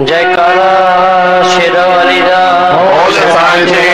जयकारा शेरा राम राम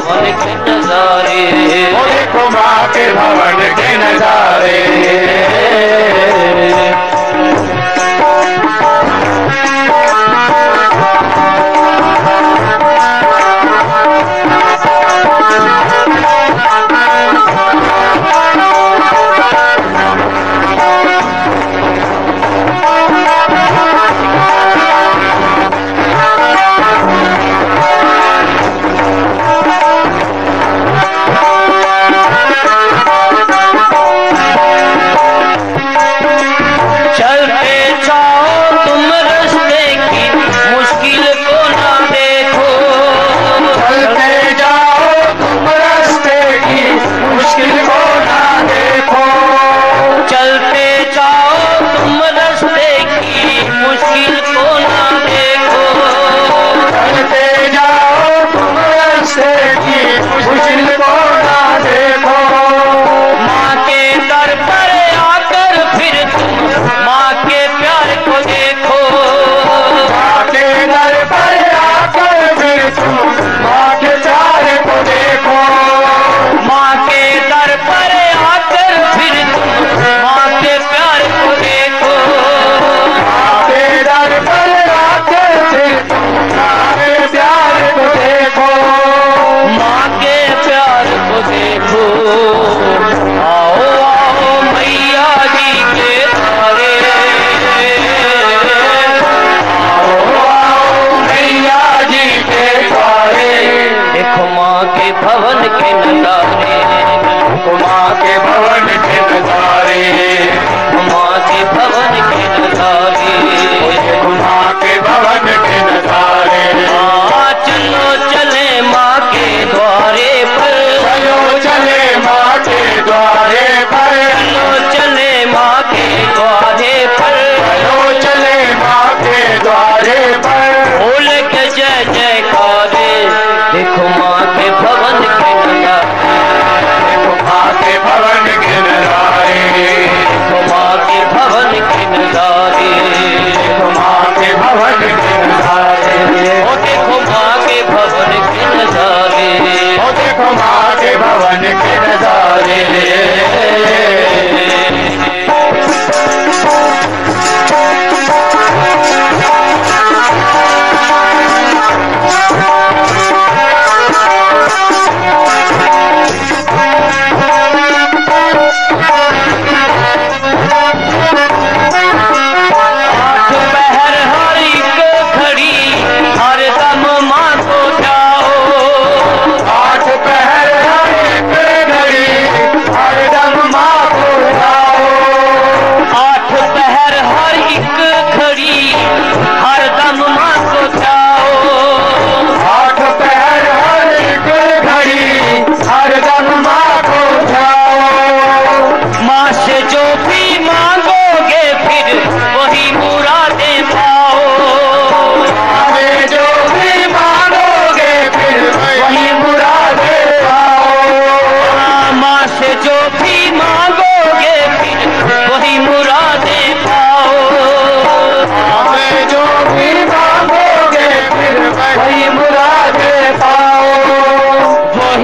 भवन के नजारे देखो माँ के भवन के नजारे।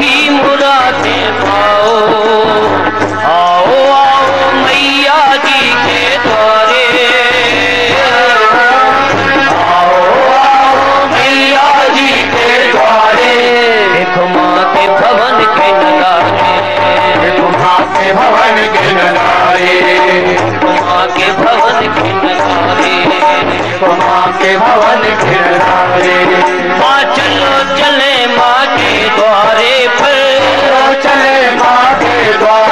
ही मुरादे पाओ। आओ आओ, मैया जी के द्वारे। आओ आओ, मैया जी के द्वारे। देखो माँ के भवन के नजारे देखो माँ के भवन के नजारे माँ के भवन के नजारे माँ के भवन के नजारे माँ चलो माँ